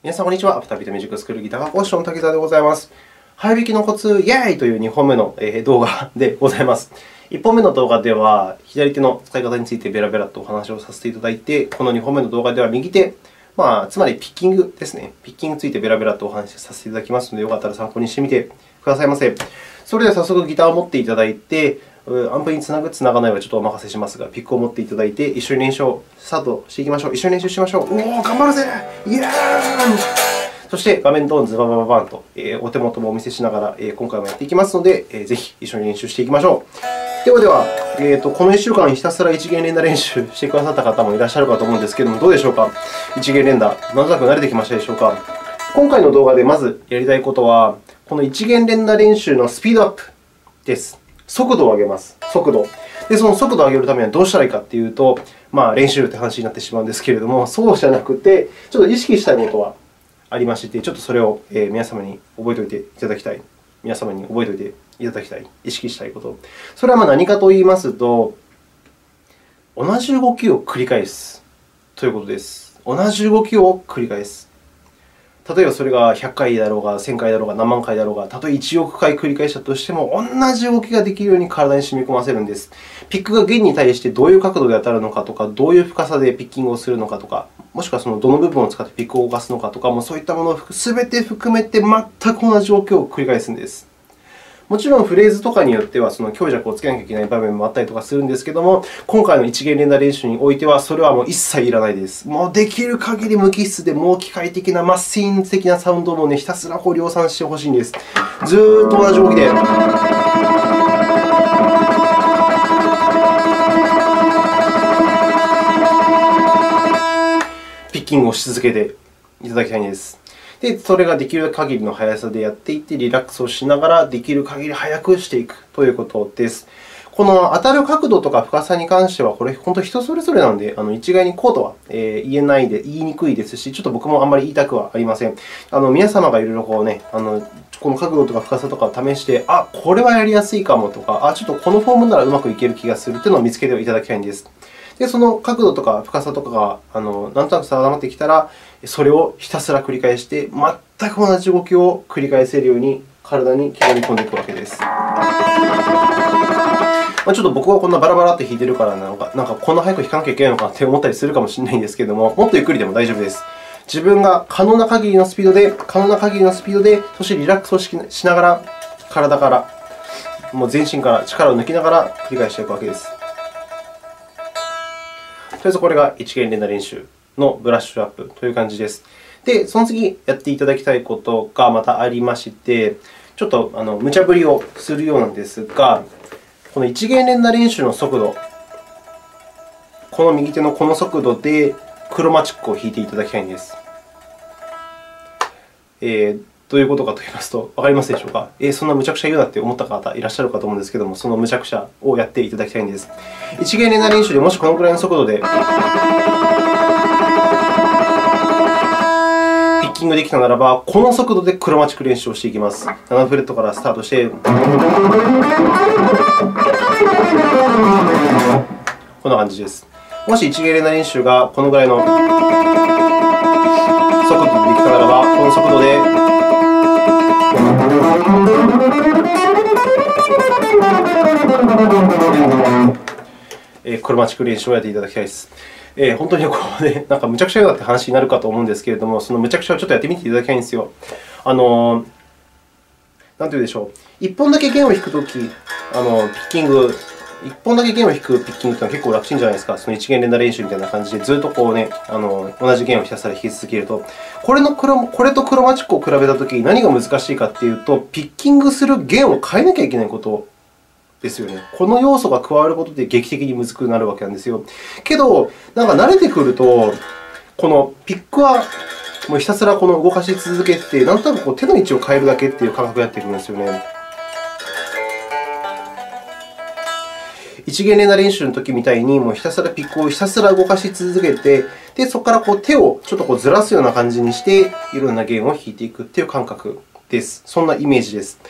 皆さん、こんにちは。アフタービートミュージックスクールギター講師の滝沢でございます。速弾きのコツ、イェーイという2本目の動画でございます。1本目の動画では、左手の使い方についてベラベラとお話をさせていただいて、この2本目の動画では右手、まあ、つまりピッキングですね。ピッキングについてベラベラとお話しさせていただきますので、よかったら参考にしてみてくださいませ。それでは早速ギターを持っていただいて、アンプにつなぐ、つながないはちょっとお任せしますが、ピックを持っていただいて、一緒に練習をスタートしていきましょう。一緒に練習しましょう。おお、頑張るぜイエーイそして画面ドーンズババババンと、えー、お手元もお見せしながら、えー、今回もやっていきますので、えー、ぜひ一緒に練習していきましょう。ではでは、えーと、この1週間ひたすら一元連打練習してくださった方もいらっしゃるかと思うんですけれども、どうでしょうか？一元連打、なんとなく慣れてきましたでしょうか？今回の動画でまずやりたいことは、この一元連打練習のスピードアップです。速度を上げます。速度。で、その速度を上げるためにはどうしたらいいかというと、まあ、練習という話になってしまうんですけれども、そうじゃなくて、ちょっと意識したいことはありまして、ちょっとそれを皆様に覚えておいていただきたい。皆様に覚えておいていただきたい。意識したいこと。それはま何かと言いますと、同じ動きを繰り返すということです。同じ動きを繰り返す。例えばそれが100回だろうが、1000回だろうが、何万回だろうが、たとえ1億回繰り返したとしても、同じ動きができるように体に染み込ませるんです。ピックが弦に対してどういう角度で当たるのかとか、どういう深さでピッキングをするのかとか、もしくはそのどの部分を使ってピックを動かすのかとかも、そういったものを全て含めて全く同じ動きを繰り返すんです。もちろんフレーズとかによってはその強弱をつけなきゃいけない場面もあったりとかするんですけれども、今回の一元連打練習においては、それはもう一切いらないです。もうできる限り無機質で、もう機械的な、マッシン的なサウンドも、ね、ひたすらこう量産してほしいんです。ずーっと同じ動きで。ピッキングをし続けていただきたいんです。で、それができる限りの速さでやっていって、リラックスをしながらできる限り速くしていくということです。この当たる角度とか深さに関しては、これ、本当人それぞれなので、あの一概にこうとは言えないで、言いにくいですし、ちょっと僕もあんまり言いたくはありません。あの皆様がいろいろこう、ね、あのこの角度とか深さとかを試して、あ、これはやりやすいかもとか、あ、ちょっとこのフォームならうまくいける気がするというのを見つけていただきたいんです。で、その角度とか深さとかがあのなんとなく定まってきたら、それをひたすら繰り返して、全く同じ動きを繰り返せるように体に刻み込んでいくわけです。まあ、ちょっと僕はこんなバラバラって弾いてるからなのか、なんかこんな早く弾かなきゃいけないのかって思ったりするかもしれないんですけれども、もっとゆっくりでも大丈夫です。自分が可能な限りのスピードで、可能な限りのスピードで、そしてリラックスをしながら、体から、もう全身から力を抜きながら繰り返していくわけです。とりあえずこれが一元連打練習のブラッシュアップという感じです。で、その次やっていただきたいことがまたありまして、ちょっとあの無茶ぶりをするようなんですが、この一元連打練習の速度、この右手のこの速度でクロマチックを弾いていただきたいんです。えー、どういうことかと言いますと、わかりますでしょうか、えー、そんな無茶苦茶言うなって思った方いらっしゃるかと思うんですけども、その無茶苦茶をやっていただきたいんです。一元連打練習でもしこのくらいの速度でピッキングできたならば、この速度でクロマチック練習をしていきます。7フレットからスタートして、こんな感じです。もし一芸連打練習がこのぐらいの速度でできたならば、この速度でクロマチック練習をやっていただきたいです。えー、本当にこう、ね、なんかむちゃくちゃだって話になるかと思うんですけれども、そのむちゃくちゃをちょっとやってみていただきたいんですよ。あのなんて言うでしょう。1本だけ弦を弾くとき、あのピッキング、1本だけ弦を弾くピッキングというのは結構楽ちんじゃないですか。その一弦連打練習みたいな感じで、ずっとこう、ね、あの同じ弦をひたすら弾き続けると、これのクロこれとクロマチックを比べたときに何が難しいかというと、ピッキングする弦を変えなきゃいけないことですよね。この要素が加わることで劇的に難しくなるわけなんですよ。けど、なんか慣れてくると、このピックはもうひたすらこの動かし続けて、なんとなくこう手の位置を変えるだけという感覚になってくるんですよね。一元連打練習のときみたいに、もうひたすらピックをひたすら動かし続けて、でそこからこう手をちょっとこうずらすような感じにして、いろんな弦を弾いていくという感覚です。そんなイメージです。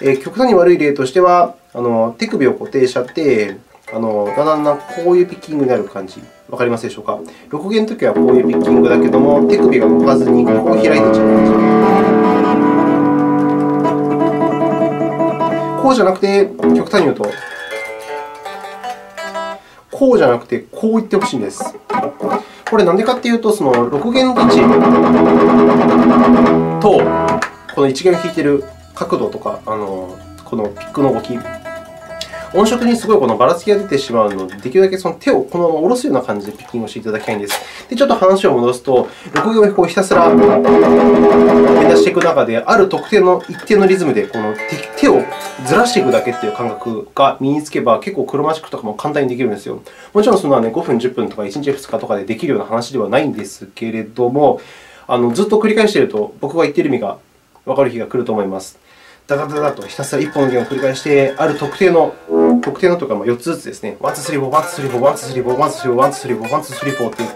えー、極端に悪い例としては、あの手首を固定しちゃって、あのだんだんだんこういうピッキングになる感じ、わかりますでしょうか？6弦のときはこういうピッキングだけども、手首が動かずにこう開いていっちゃう感じ。こうじゃなくて、極端に言うと、こうじゃなくて、こういってほしいんです。これ、なんでかっていうと、その6弦の位置と、この1弦を弾いている角度とか、あのこのピックの動き、音色にすごいこのばらつきが出てしまうので、できるだけその手をこのまま下ろすような感じでピッキングをしていただきたいんです。で、ちょっと話を戻すと、6行をこうひたすら目指していく中で、ある特定の一定のリズムでこの手をずらしていくだけという感覚が身につけば、結構クロマチックとかも簡単にできるんですよ。もちろんその、ね、5分、10分とか1日、2日とかでできるような話ではないんですけれども、あのずっと繰り返していると、僕が言っている意味がわかる日が来ると思います。ダダダダとひたすら1本の弦を繰り返して、ある特定の、特定のとか4つずつですね、 one two three four、one two three four、one two three four、one two three four、one two three four、one two three four とい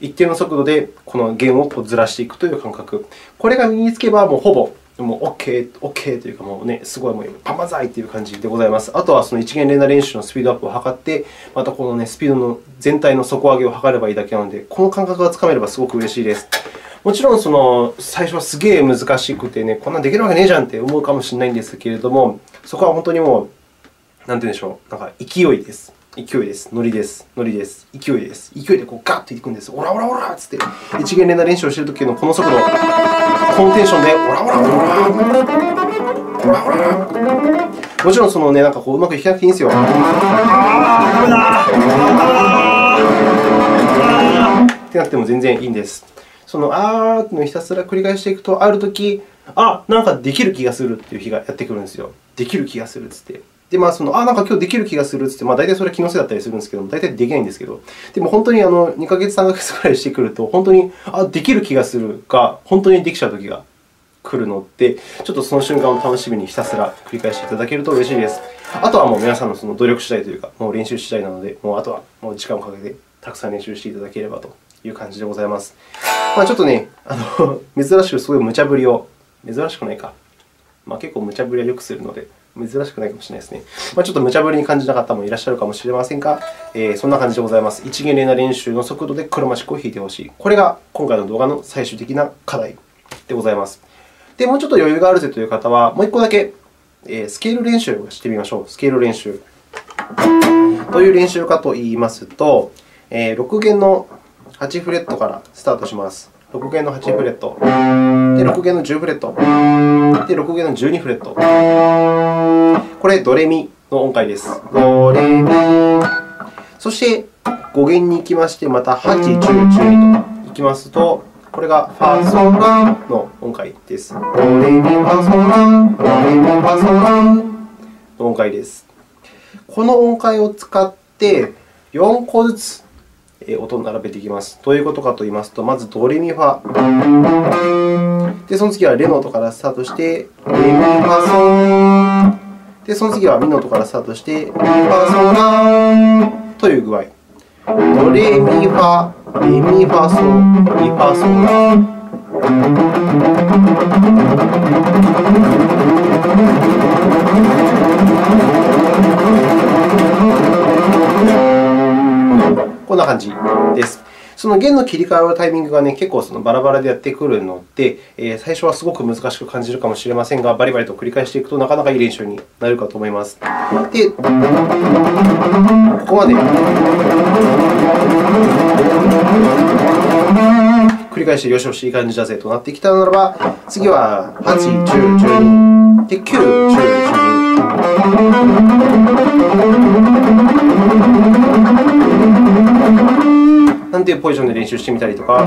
一定の速度でこの弦をずらしていくという感覚。これが身につけば、もうほぼもう OK、OK というか、もうね、すごいもうパンパンザイという感じでございます。あとはその一元連打練習のスピードアップを測って、またこの、ね、スピードの全体の底上げを測ればいいだけなので、この感覚がつかめればすごく嬉しいです。もちろんその最初はすげえ難しくてね、こんなんできるわけねえじゃんって思うかもしれないんですけれども、そこは本当にもう、なんて言うんでしょう、なんか勢いです。勢いです。ノリです。ノリです。勢いです。勢いでこうガッといくんです。オラオラオラっつって、一元連打練習をしているときのこの速度、このテンションでオラオラオラオラオラもちろんそのね、なんかこううまく弾けなくていいんですよ。ってなっても全然いいんです。そのあーのひたすら繰り返していくと、あるとき、あ、なんかできる気がするっていう日がやってくるんですよ。できる気がするっつって。で、まあ、その、あ、なんか今日できる気がするってって、まあ、大体それは気のせいだったりするんですけど、大体できないんですけど、でも本当にあの2ヶ月、3ヶ月くらいしてくると、本当に、あ、できる気がするが、本当にできちゃうときが来るので、ちょっとその瞬間を楽しみにひたすら繰り返していただけると嬉しいです。あとはもう皆さんのその努力次第というか、もう練習次第なので、もうあとはもう時間をかけてたくさん練習していただければという感じでございます。まあ、ちょっとね、あの 珍しくすごい無茶ぶりを、珍しくないか。まあ、結構無茶ぶりはよくするので、珍しくないかもしれないですね。まあ、ちょっと無茶ぶりに感じな方もいらっしゃるかもしれませんが、えー、そんな感じでございます。一元連打練習の速度でクロマチックを弾いてほしい。これが今回の動画の最終的な課題でございます。で、もうちょっと余裕があるぜという方は、もう1個だけ、えー、スケール練習をしてみましょう。スケール練習。どういう練習かといいますと、えー、6弦の8フレットからスタートします。6弦の8フレット、で6弦の10フレット、で6弦の12フレット。これ、ドレミの音階です。ドレミ。そして、5弦に行きまして、また8、10、12と行きますと、これがファソラの音階です。ドレミ、ファソラ、ドレミ、ファソラの音階です。この音階を使って4個ずつ音を並べていきます。どういうことかといいますと、まずドレミファ。で、その次はレの音からスタートして、レミファソで、その次はミの音からスタートして、ミファソラという具合。ドレミファ、レミファソ、ミファソラ。こんな感じです。その弦の切り替えのタイミングが、ね、結構そのバラバラでやってくるので、えー、最初はすごく難しく感じるかもしれませんが、バリバリと繰り返していくとなかなかいい練習になるかと思います。で、ここまで繰り返してよしよしいい感じだぜとなってきたならば、次は8、10、12、で9、10、12ていうポジションで練習してみたりとか。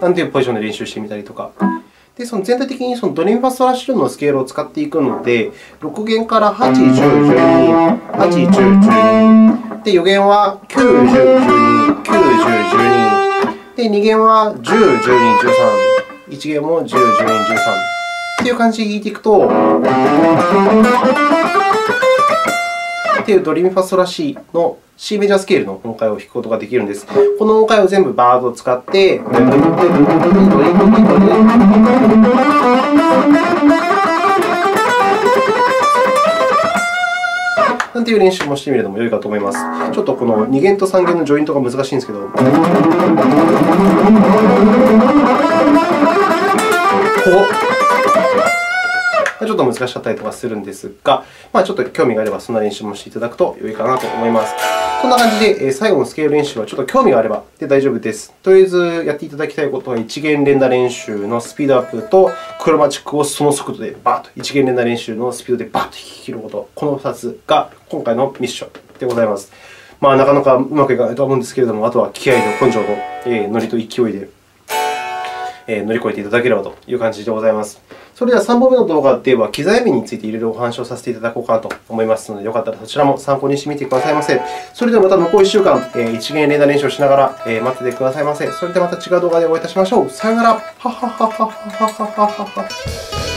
なんていうポジションで練習してみたりとか。で、その全体的にそのドレミファソラッシドのスケールを使っていくので、6弦から8、10、12、8、10、12。で、4弦は9、10、12、9、10、12。で、2弦は10、12、13。1弦も10、12、13。っていう感じで弾いていくと、っていうドリミファソラシの C メジャースケールの音階を弾くことができるんです。この音階を全部バードを使って、なんていう練習もしてみるのも良いかと思います。ちょっとこの2弦と3弦のジョイントが難しいんですけど。ここちょっと難しかったりとかするんですが、ま、ちょっと興味があれば、そんな練習もしていただくと良いかなと思います。こんな感じで、最後のスケール練習はちょっと興味があればで大丈夫です。とりあえずやっていただきたいことは、一元連打練習のスピードアップと、クロマチックをその速度でバーッと、一元連打練習のスピードでバーッと弾き切ること、この2つが今回のミッションでございます。まあ、なかなかうまくいかないと思うんですけれども、あとは気合と根性のノリと勢いで乗り越えていただければという感じでございます。それでは3本目の動画では、機材面についていろいろお話をさせていただこうかなと思いますので、よかったらそちらも参考にしてみてくださいませ。それではまた残り1週間、一元連打練習をしながら待っててくださいませ。それではまた違う動画でお会いいたしましょう。さよなら。はははははははは。